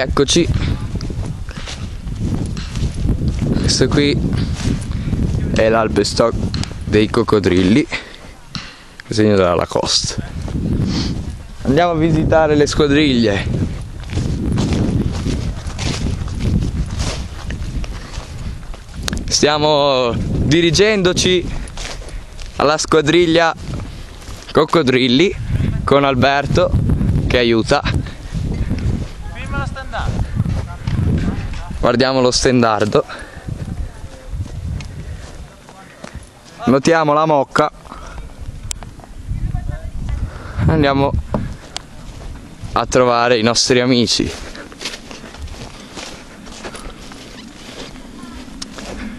Eccoci. Questo qui è l'Alpestock dei coccodrilli, segno della Lacoste. Andiamo a visitare le squadriglie. Stiamo dirigendoci alla squadriglia coccodrilli con Alberto che aiuta. Guardiamo lo stendardo. Notiamo la mocca. Andiamo a trovare i nostri amici.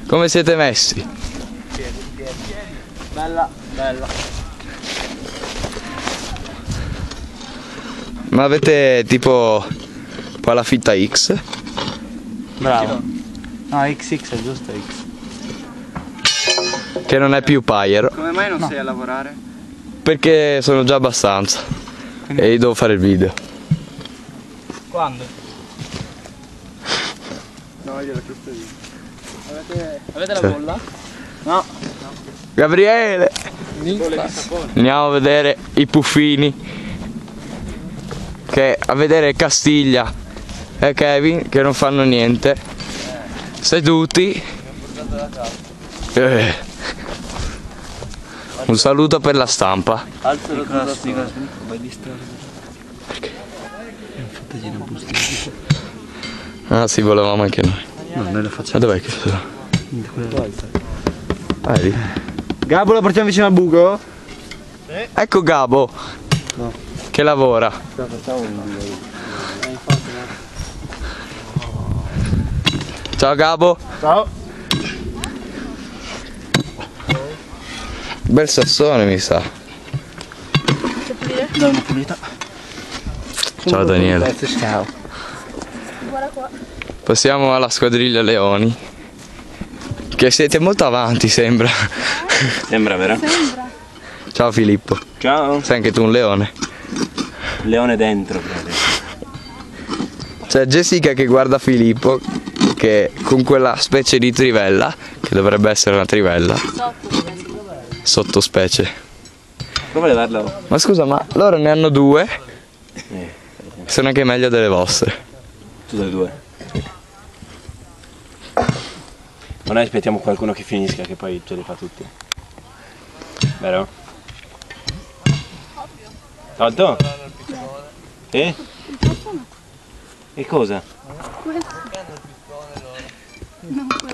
Come siete messi? Bella, bella. Ma avete tipo palafitta X? Bravo. No, XX è giusto X. Che non è più Pyro. Come mai non sei a lavorare? Perché sono già abbastanza. E devo fare il video. Quando? No, glielo chiesto io. Avete, avete la bolla? No. Gabriele! Andiamo a vedere i puffini. Che a vedere Castiglia e Kevin che non fanno niente. Seduti. Eh. Un saluto per la stampa. Alzo lo. Vai di Ah sì, volevamo anche noi. No, noi lo Ma facciamo. dov'è che sono? Ah, è lì. Gabo lo portiamo vicino al buco? Ecco Gabo. Che lavora. Ciao Gabo. Ciao. Bel sassone mi sa. Dai una pulita. Ciao Daniele. Ciao. Passiamo alla squadriglia Leoni. Che siete molto avanti sembra. Sembra vero? Ciao Filippo. Ciao. Sei anche tu un leone. Leone dentro, frate. C'è Jessica che guarda Filippo che con quella specie di trivella, che dovrebbe essere una trivella, sottospecie. A levarlo. Ma scusa, ma loro ne hanno due? Eh, Sono anche meglio delle vostre. tutte e due. Ma noi aspettiamo qualcuno che finisca che poi ce li fa tutti. Vero? Tolto? Eh? E cosa? Não foi.